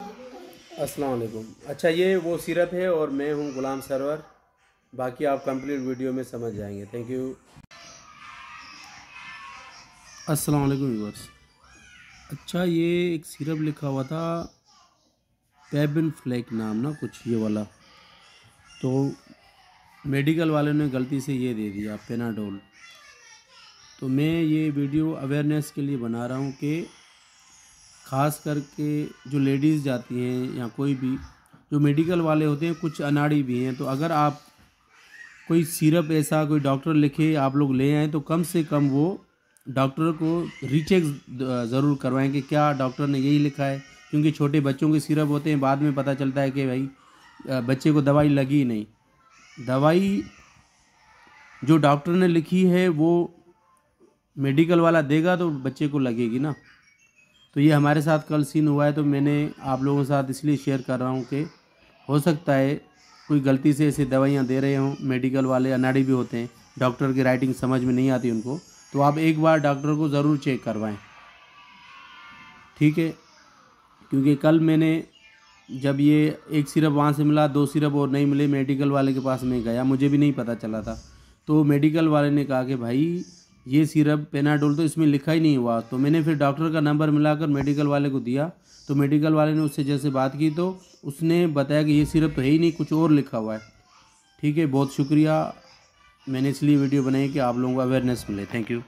अस्सलाम वालेकुम। अच्छा ये वो सिरप है और मैं हूँ गुलाम सरवर। बाकी आप कंप्लीट वीडियो में समझ जाएँगे। थैंक यू अस्सलाम वालेकुम व्यूअर्स अच्छा ये एक सिरप लिखा हुआ था पेबिन फ्लैक नाम ना कुछ, ये वाला। तो मेडिकल वाले ने गलती से ये दे दिया पेनाडोल तो मैं ये वीडियो अवेयरनेस के लिए बना रहा हूँ कि ख़ास करके जो लेडीज़ जाती हैं या कोई भी, जो मेडिकल वाले होते हैं, कुछ अनाड़ी भी हैं तो अगर आप कोई सिरप ऐसा कोई डॉक्टर लिखे, आप लोग ले आएँ तो कम से कम वो डॉक्टर को रीचेक ज़रूर करवाएँ कि क्या डॉक्टर ने यही लिखा है। क्योंकि छोटे बच्चों के सिरप होते हैं, बाद में पता चलता है कि भाई बच्चे को दवाई लगी नहीं। दवाई जो डॉक्टर ने लिखी है, वो मेडिकल वाला देगा तो बच्चे को लगेगी ना। तो ये हमारे साथ कल सीन हुआ है तो मैंने आप लोगों के साथ इसलिए शेयर कर रहा हूँ कि हो सकता है कोई गलती से ऐसे दवाइयाँ दे रहे हों मेडिकल वाले अनाड़ी भी होते हैं डॉक्टर की राइटिंग समझ में नहीं आती उनको तो आप एक बार डॉक्टर को ज़रूर चेक करवाएँ। ठीक है? क्योंकि कल मैंने जब ये एक सिरप वहाँ से मिला, दो सिरप और नहीं मिले मेडिकल वाले के पास मैं गया, मुझे भी नहीं पता चला था। तो मेडिकल वाले ने कहा कि भाई ये सिरप, पेनाडोल तो इसमें लिखा ही नहीं हुआ। तो मैंने फिर डॉक्टर का नंबर मिलाकर मेडिकल वाले को दिया। तो मेडिकल वाले ने उससे जैसे बात की तो उसने बताया कि ये सिरप तो है ही नहीं, कुछ और लिखा हुआ है। ठीक है, बहुत शुक्रिया। मैंने इसलिए वीडियो बनाई कि आप लोगों को अवेयरनेस मिले। Thank you